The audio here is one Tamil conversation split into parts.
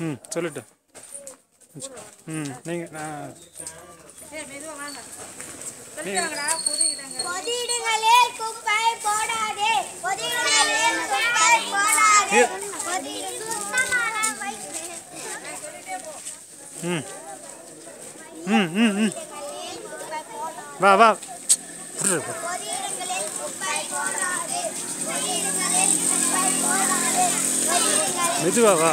ம் சொல்லிட்டு. ம் நீங்கள் நான் ம். ம் ம் ம். இடங்களில் குப்பை போடாதே. வா.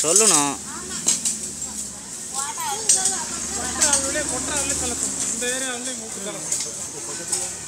சொல்லணும். கொட்டாரில் கலக்கணும் இந்த ஏரியாவிலே மூக்கு கலக்கணும்